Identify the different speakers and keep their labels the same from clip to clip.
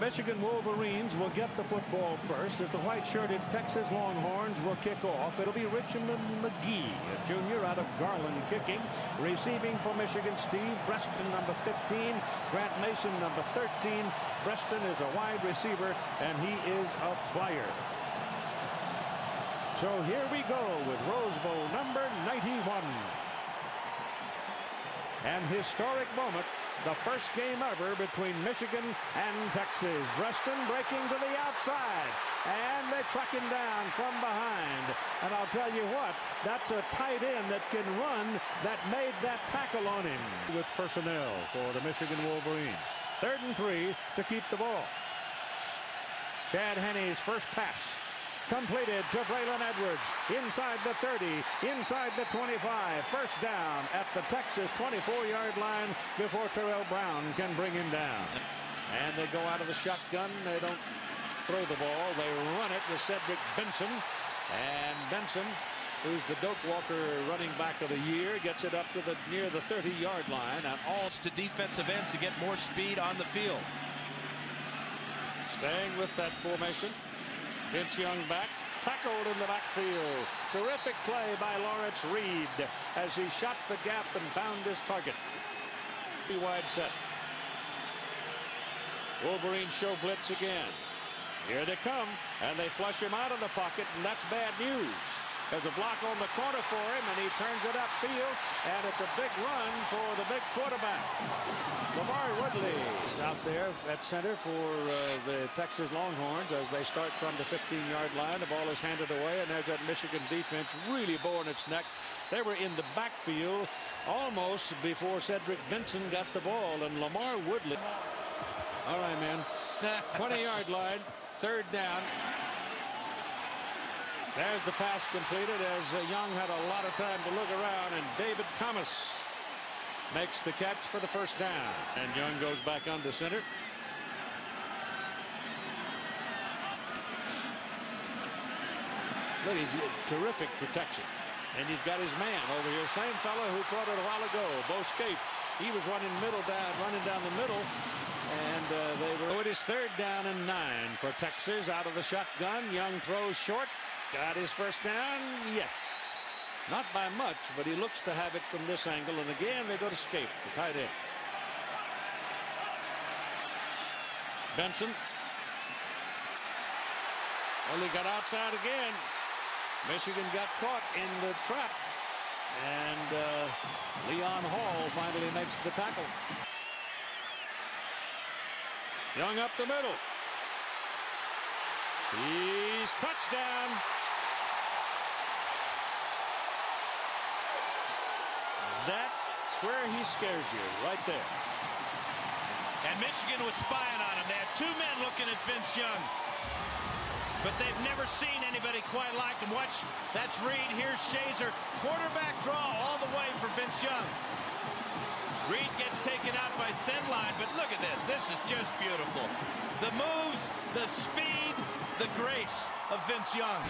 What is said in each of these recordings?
Speaker 1: Michigan Wolverines will get the football first as the white-shirted Texas Longhorns will kick off. It'll be Richmond McGee, a junior out of Garland kicking. Receiving for Michigan, Steve Breaston, number 15. Grant Mason, number 13. Breaston is a wide receiver, and he is a flyer. So here we go with Rose Bowl number 91. An historic moment the first game ever between Michigan and Texas. Breaston breaking to the outside, and they track him down from behind. And I'll tell you what, that's a tight end that can run that made that tackle on him with personnel for the Michigan Wolverines. Third and three to keep the ball. Chad Henne's first pass completed to Braylon Edwards inside the 30, inside the 25. First down at the Texas 24-yard line before Tarell Brown can bring him down. And they go out of the shotgun. They don't throw the ball. They run it with Cedric Benson. And Benson, who's the Doak Walker running back of the year, gets it up to the near the 30-yard line. And all
Speaker 2: to defensive ends to get more speed on the field.
Speaker 1: Staying with that formation. Vince Young back. Tackled in the backfield. Terrific play by Lawrence Reed as he shot the gap and found his target. Wide set. Wolverines show blitz again. Here they come, and they flush him out of the pocket, and that's bad news. There's a block on the corner for him, and he turns it upfield, and it's a big run for the big quarterback. LaMarr Woodley is out there at center for uh, the Texas Longhorns as they start from the 15-yard line. The ball is handed away, and there's that Michigan defense really bowing its neck. They were in the backfield almost before Cedric Benson got the ball, and LaMarr Woodley. All right, man. 20-yard line, third down. There's the pass completed as uh, Young had a lot of time to look around, and David Thomas makes the catch for the first down. And Young goes back under center. Look, he's terrific protection. And he's got his man over here. Same fellow who caught it a while ago, Bo Scaife. He was running middle down, running down the middle. And uh, they were. So it is third down and nine for Texas out of the shotgun. Young throws short. Got his first down? Yes. Not by much, but he looks to have it from this angle. And again, they go to Scaife, the tight end. Benson. Well, he got outside again. Michigan got caught in the trap. And uh, Leon Hall finally makes the tackle. Young up the middle. He's touchdown. That's where he scares you, right there.
Speaker 2: And Michigan was spying on him. They had two men looking at Vince Young. But they've never seen anybody quite like him. Watch, that's Reed. Here's Shazor. Quarterback draw all the way for Vince Young. Reed gets taken out by Sendline, but look at this. This is just beautiful. The moves, the speed, the grace of Vince Young.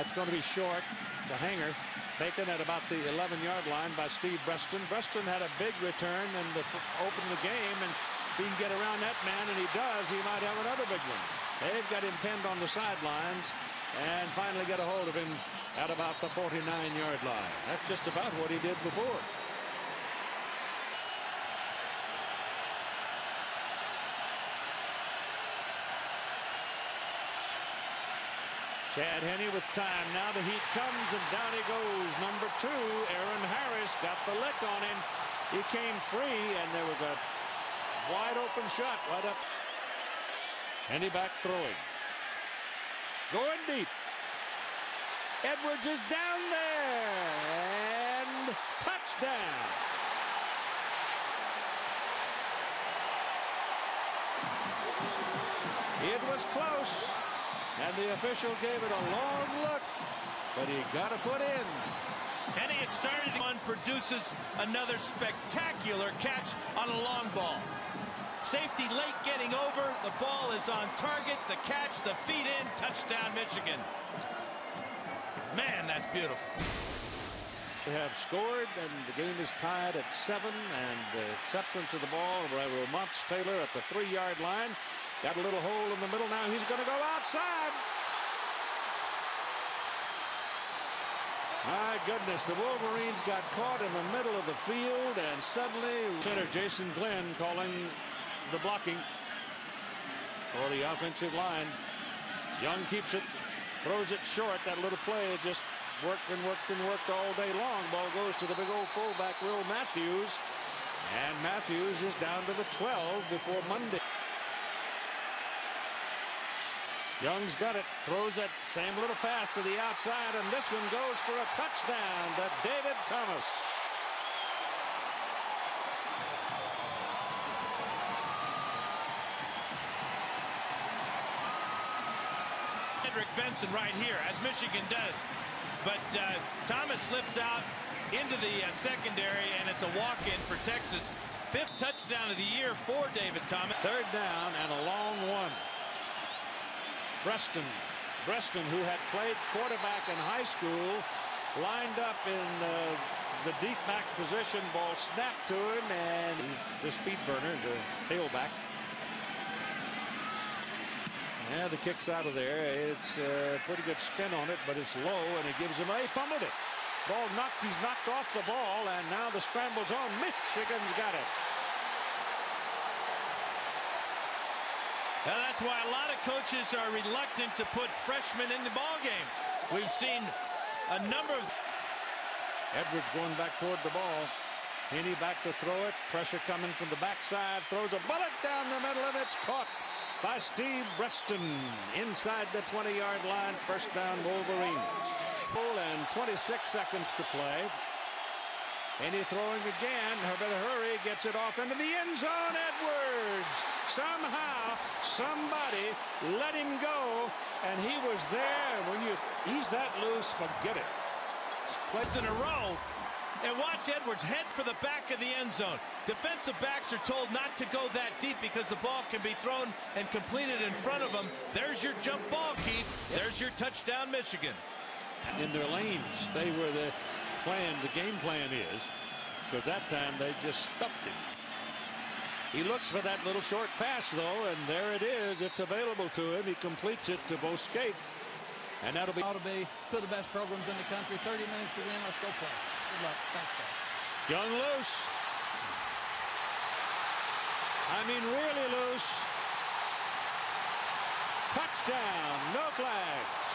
Speaker 1: That's going to be short. It's a hanger. Taken at about the 11-yard line by Steve Breaston. Breaston had a big return and open the game, and if he can get around that man, and he does, he might have another big one. They've got him pinned on the sidelines and finally get a hold of him at about the 49-yard line. That's just about what he did before. Chad Henne with time. Now the heat comes and down he goes. Number two, Aaron Harris got the lick on him. He came free and there was a wide open shot right up. Henne back throwing. Going deep. Edwards is down there. And touchdown. It was close. And the official gave it a long look, but he got a foot in.
Speaker 2: Henne had started one produces another spectacular catch on a long ball. Safety late getting over. The ball is on target. The catch, the feet in. Touchdown, Michigan. Man, that's beautiful.
Speaker 1: They have scored, and the game is tied at seven. And the acceptance of the ball by Ramonce Taylor at the three-yard line. Got a little hole in the middle. Now he's going to go outside. My goodness, the Wolverines got caught in the middle of the field, and suddenly center Jason Glenn calling the blocking for the offensive line. Young keeps it, throws it short. That little play just worked and worked and worked all day long. Ball goes to the big old fullback, Will Matthews. And Matthews is down to the 12 before Monday. Young's got it, throws it, same little pass to the outside, and this one goes for a touchdown to David Thomas.
Speaker 2: Cedric Benson right here, as Michigan does. But uh, Thomas slips out into the uh, secondary, and it's a walk-in for Texas. Fifth touchdown of the year for David Thomas.
Speaker 1: Third down and a long one. Breaston. Breston, who had played quarterback in high school, lined up in uh, the deep back position. Ball snapped to him, and he's the speed burner, the tailback. Yeah, the kick's out of there. It's a pretty good spin on it, but it's low, and it gives him a fumbled it. Ball knocked, he's knocked off the ball, and now the scramble's on. Michigan's got it.
Speaker 2: Now that's why a lot of coaches are reluctant to put freshmen in the ball games. We've seen a number of.
Speaker 1: Edwards going back toward the ball. Henne back to throw it. Pressure coming from the backside. Throws a bullet down the middle, and it's caught by Steve Breaston inside the 20-yard line. First down, Wolverines. And 26 seconds to play. And he's throwing again. Herbert Hurry gets it off into the end zone. Edwards. Somehow, somebody let him go, and he was there. When you he's that loose, forget it.
Speaker 2: Plays in a row. And watch Edwards head for the back of the end zone. Defensive backs are told not to go that deep because the ball can be thrown and completed in front of them. There's your jump ball, Keith. There's your touchdown, Michigan.
Speaker 1: In their lanes, stay where the plan, the game plan is, because that time they just stuffed him. He looks for that little short pass, though, and there it is. It's available to him. He completes it to Bo Scaife. And that'll be...
Speaker 3: Ought to be two of the best programs in the country. 30 minutes to win. Let's go play. Good luck. Thanks, guys.
Speaker 1: Young loose. I mean, really loose. Touchdown. No flags.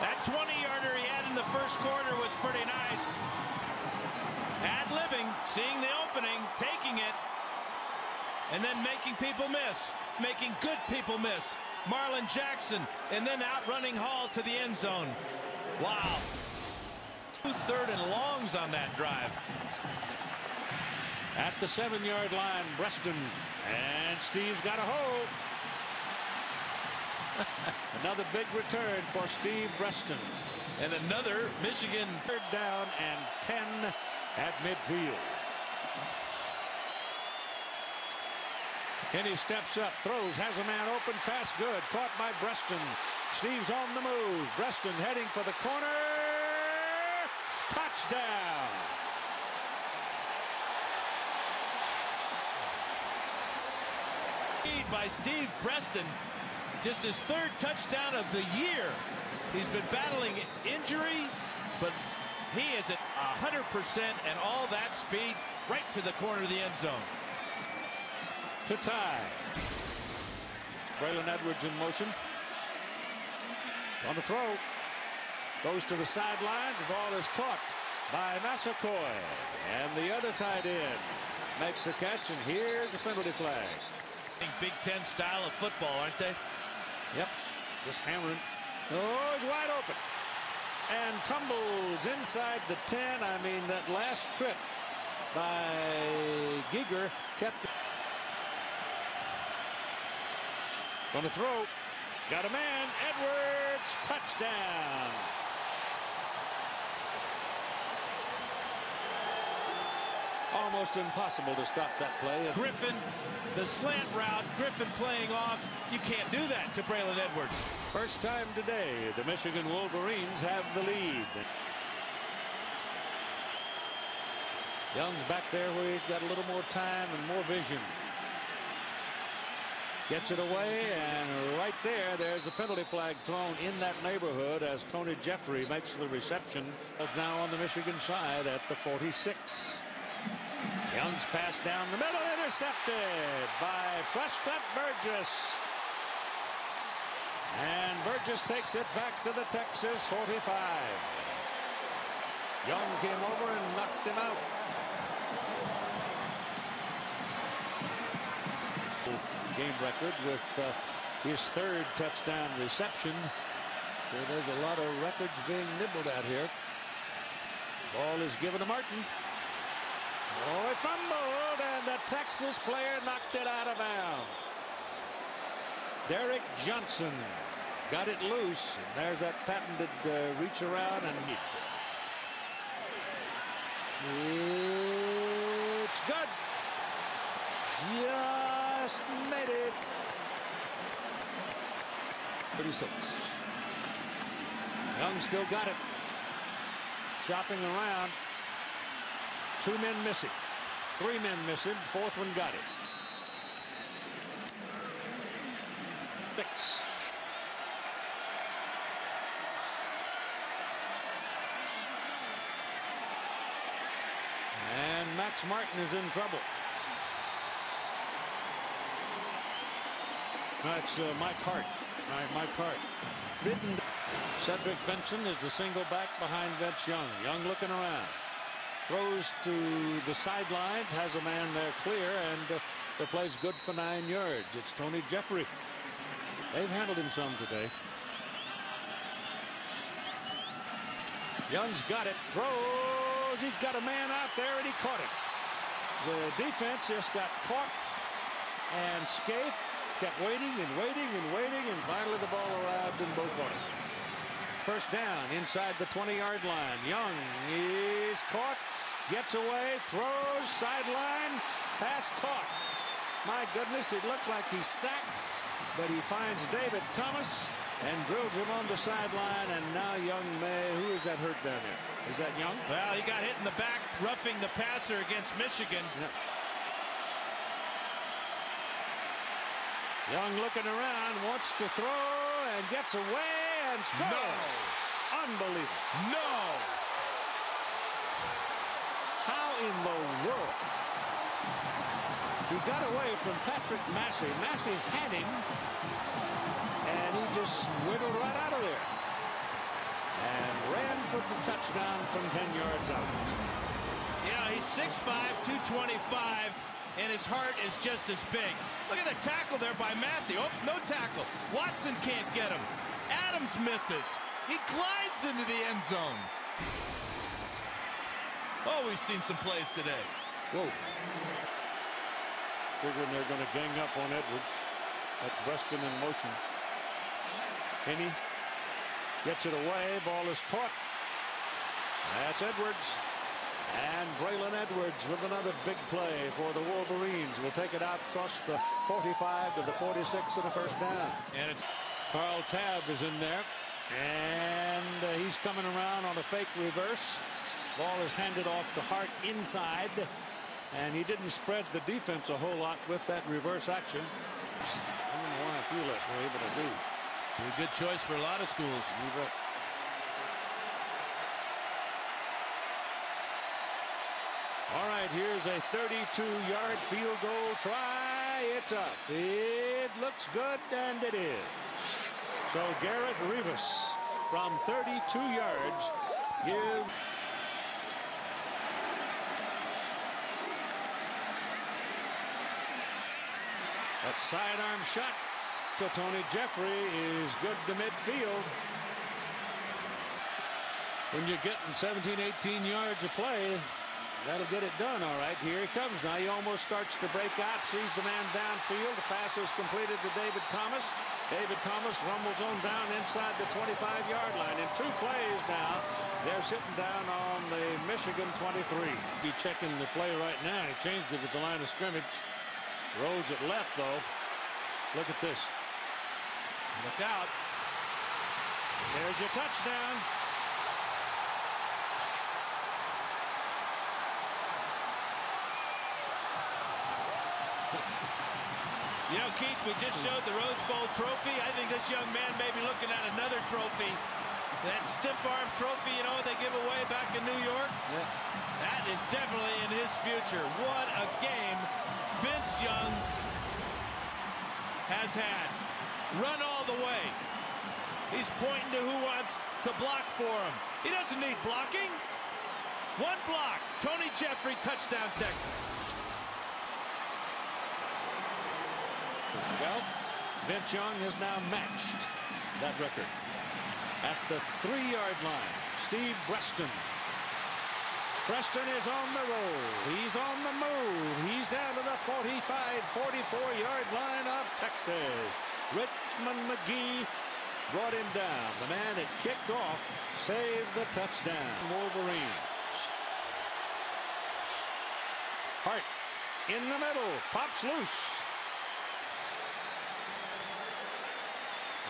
Speaker 2: That 20-yarder he had in the first quarter was pretty nice. Ad-libbing, seeing the opening, taking it, and then making people miss, making good people miss. Marlin Jackson, and then outrunning Hall to the end zone. Wow. Two third and longs on that drive.
Speaker 1: At the seven-yard line, Breaston. And Steve's got a hole. Another big return for Steve Breaston.
Speaker 2: And another Michigan.
Speaker 1: Third down and 10 at midfield. Henne steps up, throws, has a man open, pass good, caught by Breaston. Steve's on the move. Breaston heading for the corner. Touchdown.
Speaker 2: By Steve Breaston, just his third touchdown of the year. He's been battling injury, but he is at 100% and all that speed right to the corner of the end zone.
Speaker 1: To tie. Braylon Edwards in motion. On the throw. Goes to the sidelines. Ball is caught by Massaquoi. And the other tight end makes the catch, and here's the penalty flag.
Speaker 2: Big Ten style of football, aren't they?
Speaker 1: Yep. Just hammering. Oh, it's wide open. And tumbles inside the 10. I mean, that last trip by Giger kept on the throw. Got a man. Edwards. Touchdown. Almost impossible to stop that play.
Speaker 2: Griffin, the slant route, Griffin playing off. You can't do that to Braylon Edwards.
Speaker 1: First time today, the Michigan Wolverines have the lead. Young's back there where he's got a little more time and more vision. Gets it away, and right there, there's a penalty flag thrown in that neighborhood as Tony Jeffery makes the reception. Of now on the Michigan side at the 46. Young's pass down the middle, intercepted by Prescott Burgess. And Burgess takes it back to the Texas 45. Young came over and knocked him out. Game record with uh, his third touchdown reception. There's a lot of records being nibbled at here. Ball is given to Martin. Oh, it fumbled, and the Texas player knocked it out of bounds. Derrick Johnson got it loose. And there's that patented uh, reach around and it's good. Just made it. 36. Young still got it. Shopping around. Two men missing. Three men missing. Fourth one got it. Six. And Max Martin is in trouble. That's uh, Mike Hart. Right, Mike Hart. Bitten. Cedric Benson is the single back behind Vince Young. Young looking around. Throws to the sidelines, has a man there clear, and uh, the play's good for nine yards. It's Tony Jeffery. They've handled him some today. Young's got it. Throws. He's got a man out there, and he caught it. The defense just got caught, and Scaife kept waiting and waiting and waiting, and finally the ball arrived and Bo caught it. First down inside the 20-yard line. Young is caught, gets away, throws, sideline, pass caught. My goodness, it looked like he's sacked, but he finds David Thomas and drills him on the sideline, and now Young may, who is that hurt down there? Is that Young?
Speaker 2: Well, he got hit in the back, roughing the passer against Michigan.
Speaker 1: Yep. Young looking around, wants to throw, and gets away and scores.
Speaker 2: No.
Speaker 1: Unbelievable.
Speaker 2: No.
Speaker 1: How in the world? He got away from Patrick Massey. Massey had him, and he just wiggled right out of there. And ran for the touchdown from 10 yards out.
Speaker 2: Yeah, he's 6'5", 225, and his heart is just as big. Look at the tackle there by Massey. Oh, no tackle. Watson can't get him. Adams misses. He glides into the end zone. Oh, we've seen some plays today.
Speaker 1: Whoa. Figuring they're going to gang up on Edwards. That's Preston in motion. Henne gets it away. Ball is caught. That's Edwards. And Braylon Edwards with another big play for the Wolverines. Will take it out across the 45 to the 46 and a first down.
Speaker 2: And it's
Speaker 1: Carl Tabb is in there. And uh, he's coming around on a fake reverse. Ball is handed off to Hart inside. And he didn't spread the defense a whole lot with that reverse action. I don't know why I feel that way, but I do.
Speaker 2: a good choice for a lot of schools.
Speaker 1: All right, here's a 32-yard field goal try. It's up. It looks good, and it is. So Garrett Rivas from 32 yards give that sidearm shot to Tony Jeffery is good to midfield. When you're getting 17, 18 yards of play, That'll get it done, all right. Here he comes now. He almost starts to break out, sees the man downfield. The pass is completed to David Thomas. David Thomas rumbles on down inside the 25-yard line. In two plays now, they're sitting down on the Michigan 23. Be checking the play right now. He changed it at the line of scrimmage. Rolls it left, though. Look at this.
Speaker 2: Look out.
Speaker 1: There's your touchdown.
Speaker 2: You know, Keith, we just showed the Rose Bowl trophy. I think this young man may be looking at another trophy. That stiff arm trophy, you know, they give away back in New York.
Speaker 1: Yeah.
Speaker 2: That is definitely in his future. What a game Vince Young has had. Run all the way. He's pointing to who wants to block for him. He doesn't need blocking. One block. Tony Jeffery, touchdown, Texas.
Speaker 1: Well, Vince Young has now matched that record. At the three-yard line, Steve Breaston. Breaston is on the roll. He's on the move. He's down to the 45, 44-yard line of Texas. Richmond McGee brought him down. The man that kicked off saved the touchdown. Wolverines. Hart in the middle. Pops loose.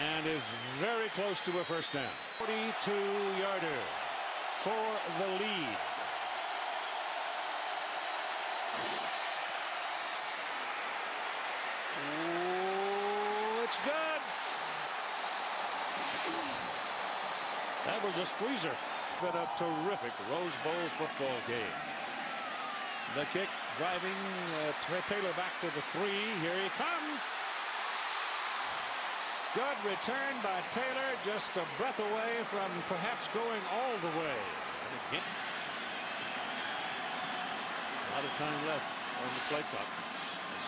Speaker 1: And is very close to a first down. 42-yarder for the lead. It's good. That was a squeezer. Been a terrific Rose Bowl football game. The kick driving uh, Taylor back to the three. Here he comes. Good return by Taylor, just a breath away from perhaps going all the way. Again. A lot of time left on the play clock.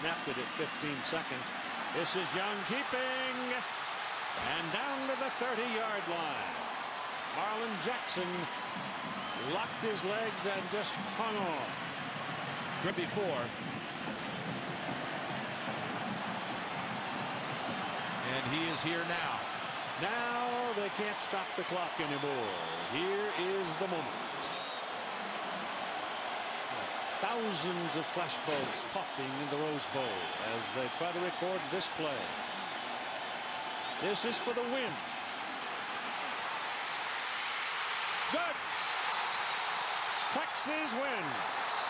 Speaker 1: Snapped it at 15 seconds. This is Young keeping. And down to the 30-yard line. Marlin Jackson locked his legs and just hung on.
Speaker 2: Good before. And he is here now.
Speaker 1: Now they can't stop the clock anymore. Here is the moment. Thousands of flashbulbs popping in the Rose Bowl as they try to record this play. This is for the win. Good. Texas wins.